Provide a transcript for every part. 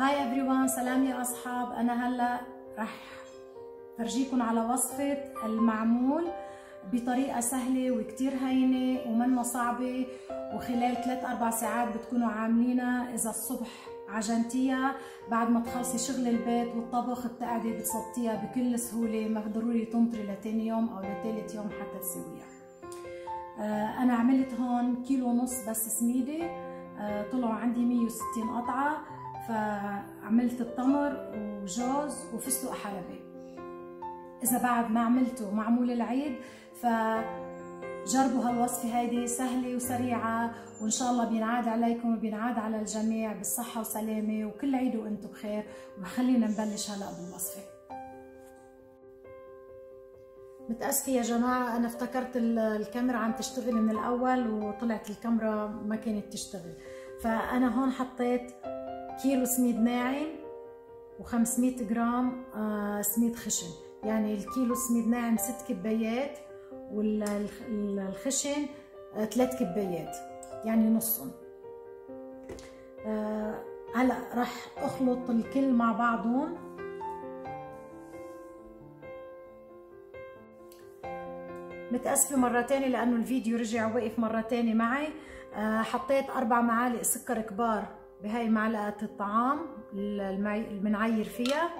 هاي everyone سلام يا أصحاب. أنا هلا رح فرجيكم على وصفة المعمول بطريقة سهلة وكتير هينة ومنا صعبة. وخلال 3-4 ساعات بتكونوا عاملينها إذا الصبح عجنتيها بعد ما تخلصي شغل البيت والطبخ بتقعدي بتصبتيها بكل سهولة. ما ضروري تنطري لتاني يوم أو لتالت يوم حتى تسويها. آه أنا عملت هون كيلو ونص بس سميدة. آه طلعوا عندي 160 قطعة. فعملت التمر وجوز وفستق حلبي إذا بعد ما عملته معمول العيد فجربوا هالوصفة هيدي سهلة وسريعة وإن شاء الله بينعاد عليكم وبينعاد على الجميع بالصحة وسلامة وكل عيد وأنتم بخير وخلينا نبلش هلأ بالوصفة. متأسفة يا جماعة أنا افتكرت الكاميرا عم تشتغل من الأول وطلعت الكاميرا ما كانت تشتغل. فأنا هون حطيت كيلو سميد ناعم و500 جرام سميد خشن. يعني الكيلو سميد ناعم ست كبايات والخشن ثلاث كبايات يعني نصهم. هلا راح أخلط الكل مع بعضهم. متأسفة مرة تانية لأنه الفيديو رجع وقف مرة تانية معي حطيت أربع معالق سكر كبار بهاي معلقة الطعام المنعير فيها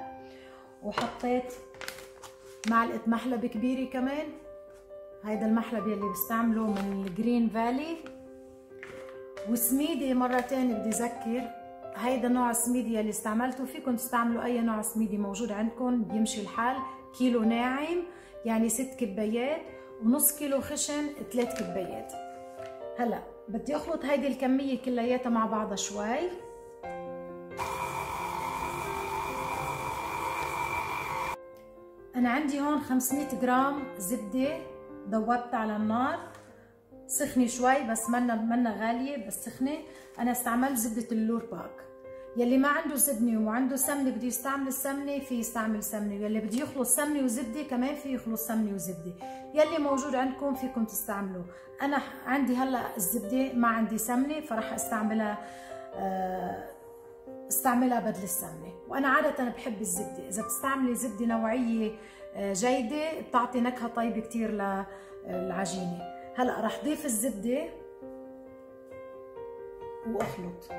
وحطيت معلقة محلب كبيرة كمان. هيدا المحلب يلي بستعمله من الجرين فالي. وسميدي مرة تانية بدي أذكر هيدا نوع السميدي يلي استعملته فيكم تستعملوا أي نوع سميدي موجود عندكم بيمشي الحال. كيلو ناعم يعني ست كبايات ونص كيلو خشن ثلاث كبايات. هلا بدي أخلط هيدي الكمية كلياتها مع بعضها شوي. أنا عندي هون 500 جرام زبدة ذوبتها على النار. سخنة شوي بس منا منا غالية بس سخنة. أنا استعملت زبدة ال Lurpak. يلي ما عنده زبدة وعنده سمنة بده يستعمل السمنة في يستعمل سمنة. يلي بده يخلط سمنة وزبدة كمان في يخلط سمنة وزبدة. يلي موجود عندكم فيكم تستعملوه. أنا عندي هلأ الزبدة ما عندي سمنة فراح أستعملها أستعملها بدل السمنة. وأنا عادة بحب الزبدة. إذا بتستعملي زبدة نوعية جيدة بتعطي نكهة طيبة كثير للعجينه هلأ راح ضيف الزبدة وأخلط.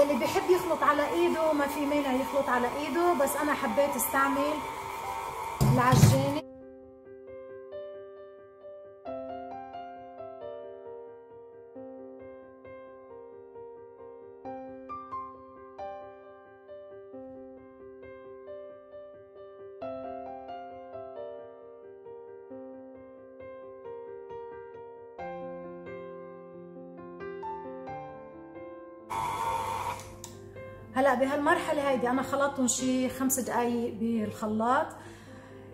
يلي بيحب يخلط على ايده ما في مانع يخلط على ايده بس أنا حبيت استعمل العجانه هلا بهالمرحلة هيدي أنا خلطتهم شي خمس دقائق بالخلاط.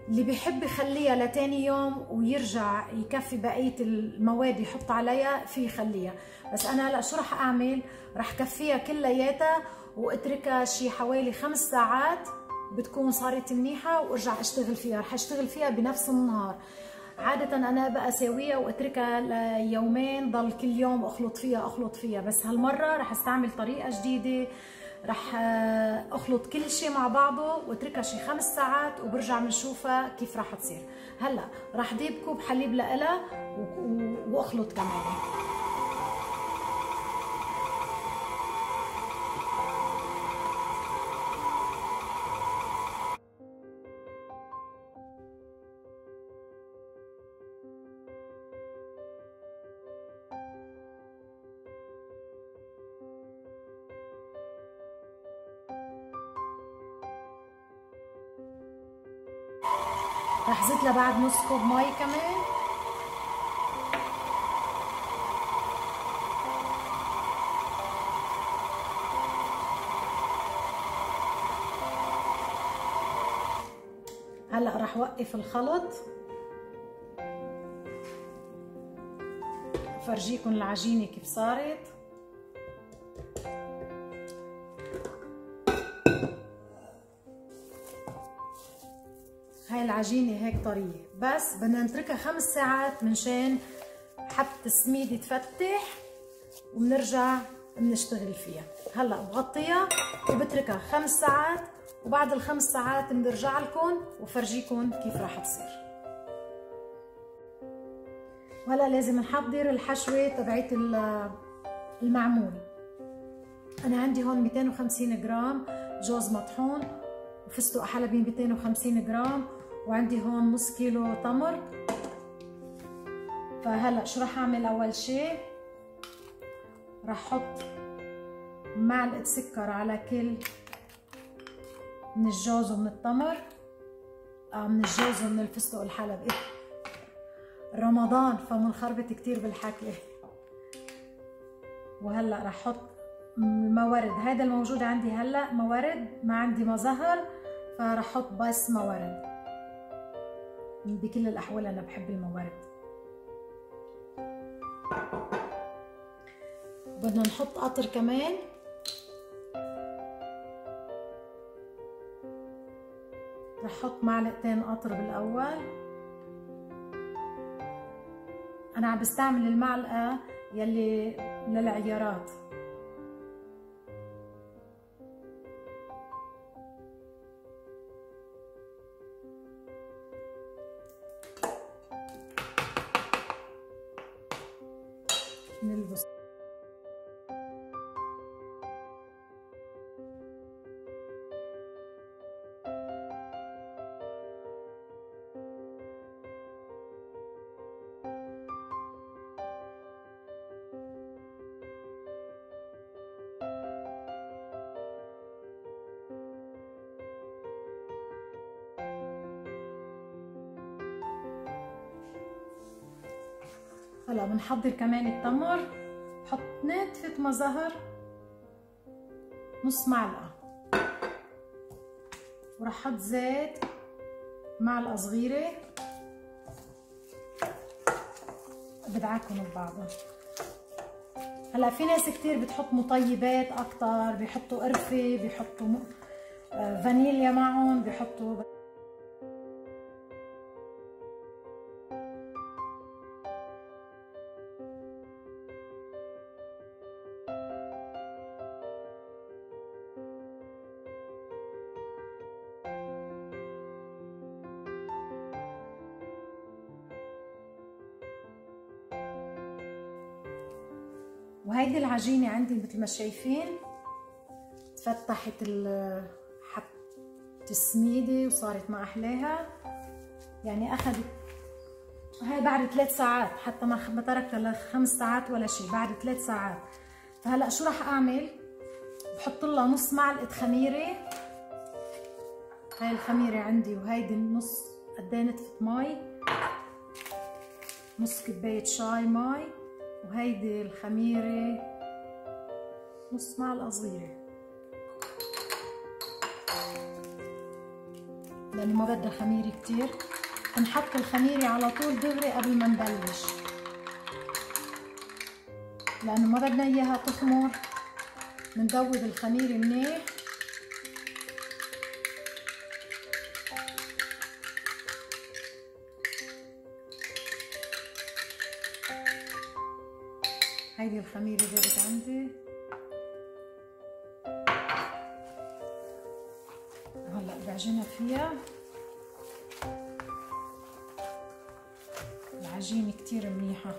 اللي بيحب يخليها لتاني يوم ويرجع يكفي بقية المواد يحط عليها في يخليها. بس أنا هلا شو رح أعمل؟ رح كفيها كلياتها وأتركها شي حوالي خمس ساعات بتكون صارت منيحة وأرجع أشتغل فيها. رح أشتغل فيها بنفس النهار. عادة أنا بقى أساويها وأتركها ليومين ضل كل يوم أخلط فيها أخلط فيها. بس هالمرة رح أستعمل طريقة جديدة رح أخلط كل شيء مع بعضه واتركها شي خمس ساعات وبرجع بنشوفها كيف رح تصير. هلأ رح ضيب كوب حليب لها وأخلط كمان. رح زيد لها بعد نص كوب مي كمان. هلأ رح وقف الخلط. فرجيكم العجينة كيف صارت. هاي العجينة هيك طرية. بس بدنا نتركها خمس ساعات منشان حتى السميد تفتح وبنرجع بنشتغل فيها. هلا بغطيها وبتركها خمس ساعات وبعد الخمس ساعات بنرجع لكم وفرجيكم كيف راح تصير. وهلا لازم نحضر الحشوة تبعت المعمول أنا عندي هون 250 جرام جوز مطحون وفستق حلبي 250 جرام وعندي هون نص كيلو تمر. فهلا شو راح أعمل أول شيء؟ راح أحط معلقة سكر على كل من الجوز ومن التمر آه من الجوز ومن الفستق الحلبي رمضان فمنخربط كتير بالحكي. وهلا راح أحط الموارد هذا الموجود عندي هلا موارد. ما عندي مظهر فراح أحط بس موارد. بكل الأحوال أنا بحب الموارد. بدنا نحط قطر كمان. رح أحط معلقتين قطر بالأول. أنا عم بستعمل المعلقة يلي للعيارات. هلا بنحضر كمان التمر بحط نتفة مزهر نص معلقة. وراح أحط زيت معلقة صغيرة. بدعكم ببعضهم. هلأ في ناس كتير بتحط مطيبات أكتر بيحطوا قرفة بيحطوا آه، فانيليا معهم بيحطوا وهيدي العجينة عندي مثل ما شايفين تفتحت حط السميدة وصارت ما أحلاها. يعني أخذت هاي بعد ثلاث ساعات حتى ما تركتها لخمس ساعات ولا شيء بعد ثلاث ساعات. فهلأ شو راح أعمل؟ بحط لها نص معلقة خميرة. هاي الخميرة عندي وهيدي نص قد إيه نتفة مي نص كباية شاي مي وهيدي الخميرة نص معلقة صغيرة. لأنه ما بدها خميرة كتير بنحط الخميرة على طول دغري قبل ما نبلش. لأنه ما بدنا إياها تخمر. بندوب الخميرة منيح. هيدي الخميرة ذابت عندي. هلا بعجنها فيها. العجينة كتير منيحة.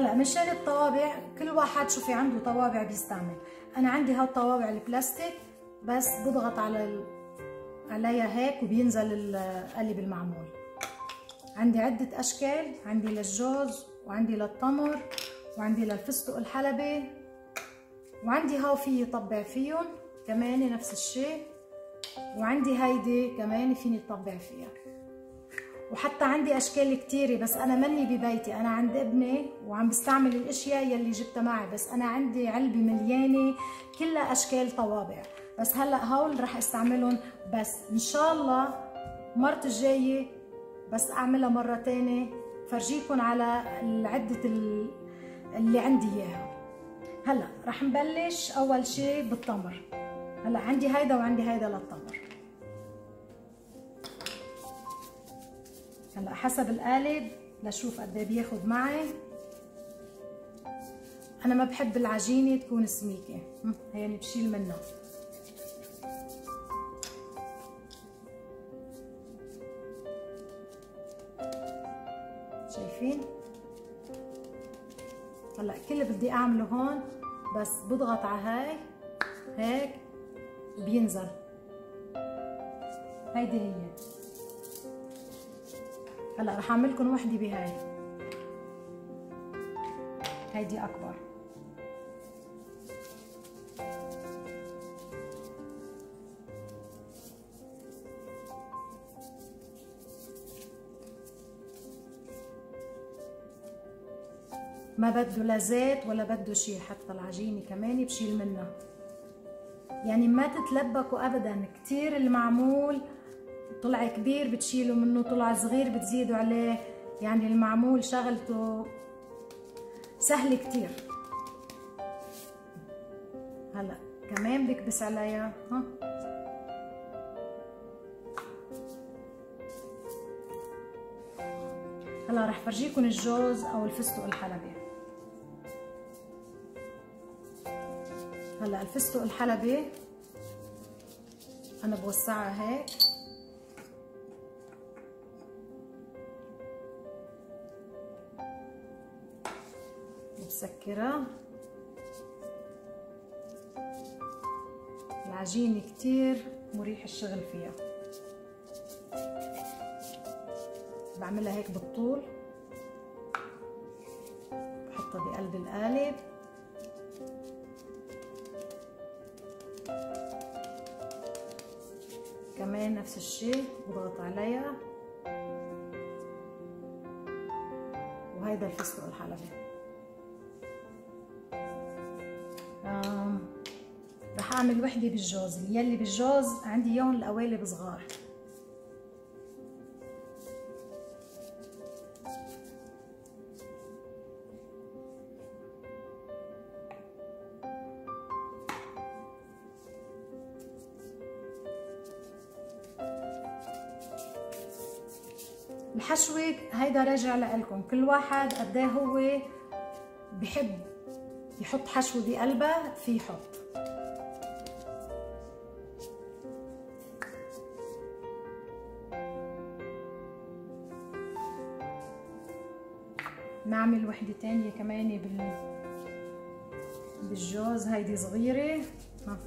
هلا مشان الطوابع كل واحد شو في عنده طوابع بيستعمل. أنا عندي هالطوابع البلاستيك بس بضغط على ال... عليها هيك وبينزل القلب المعمول عندي عدة أشكال عندي للجوز وعندي للتمر وعندي للفستق الحلبي وعندي هاو فيي طبع فيهم كمان نفس الشيء وعندي هيدي كمان فيني طبع فيها. وحتى عندي أشكال كتيرة بس أنا مني ببيتي. أنا عند ابني وعم بستعمل الأشياء يلي جبتها معي بس أنا عندي علبة مليانة كلها أشكال طوابع. بس هلأ هول رح استعملهم. بس إن شاء الله مرت الجاية بس أعملها مرة تانية. فرجيكم على عده اللي عندي إياها. هلأ رح نبلش أول شيء بالتمر. هلأ عندي هيدا وعندي هيدا للتمر. هلا حسب القالب لشوف قد إيه بياخد معي. أنا ما بحب العجينة تكون سميكة. يعني بشيل منها. شايفين؟ هلا كل اللي بدي أعمله هون بس بضغط على هاي. هيك بينزل. هيدي هي. هلا رح اعمل لكم وحدة بهاي. هيدي أكبر. ما بده لا زيت ولا بده شيء حتى العجينه كمان بشيل منها. يعني ما تتلبكوا ابدا كثير المعمول طلع كبير بتشيلوا منه طلع صغير بتزيدوا عليه. يعني المعمول شغلته سهل كتير. هلا كمان بكبس عليها ها؟ هلا رح فرجيكم الجوز أو الفستق الحلبي. هلا الفستق الحلبي أنا بوسعها هيك. مسكرة. العجينة كتير مريح الشغل فيها. بعملها هيك بالطول. بحطها بقلب القالب كمان نفس الشيء بضغط عليها. وهيدا الفستق الحلبي رح أعمل وحدة بالجوز يلي بالجوز عندي اياهم القوالب صغار الحشوة هيدا راجع لكم كل واحد قد إيه هو بحب يحط حشوة بقلبها في يحط. نعمل وحدة تانية كمان بال بالجوز. هيدي صغيرة. ها.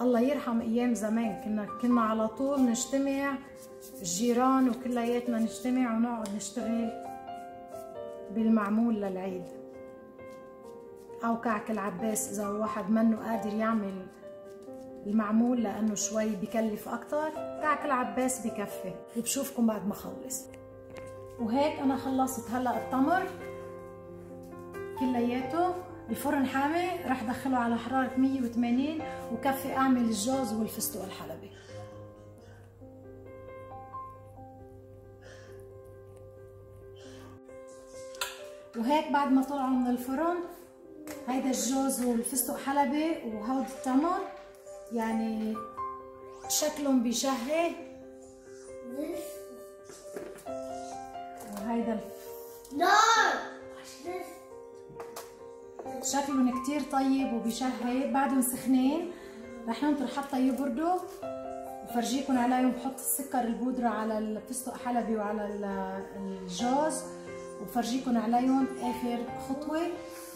الله يرحم أيام زمان. كنا كنا على طول نجتمع الجيران وكلياتنا نجتمع ونقعد نشتغل بالمعمول للعيد. أو كعك العباس إذا الواحد منه قادر يعمل المعمول لأنه شوي بكلف أكتر كعك العباس بكفي. وبشوفكم بعد ما أخلص. وهيك أنا خلصت هلأ التمر. كلياته الفرن حامي رح ادخله على حرارة 180 وكفي أعمل الجوز والفستق الحلبي. وهيك بعد ما طلعوا من الفرن هيدا الجوز والفستق حلبي وهود التمر يعني شكلهم بيشهي وهيدا شكلهم كتير طيب وبيشهي بعدهم سخنين. رح ننطر حتى يبردوا وفرجيكم عليهم بحط السكر البودرة على الفستق حلبي وعلى الجوز. وفرجيكم عليهم آخر خطوة.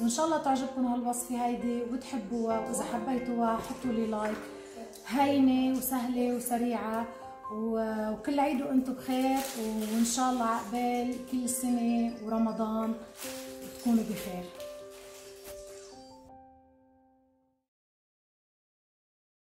وإن شاء الله تعجبكم هالوصفة هيدي وتحبوها وإذا حبيتوها حطوا لي لايك. هينة وسهلة وسريعة وكل عيد وأنتم بخير. وإن شاء الله عقبال كل سنة ورمضان تكونوا بخير.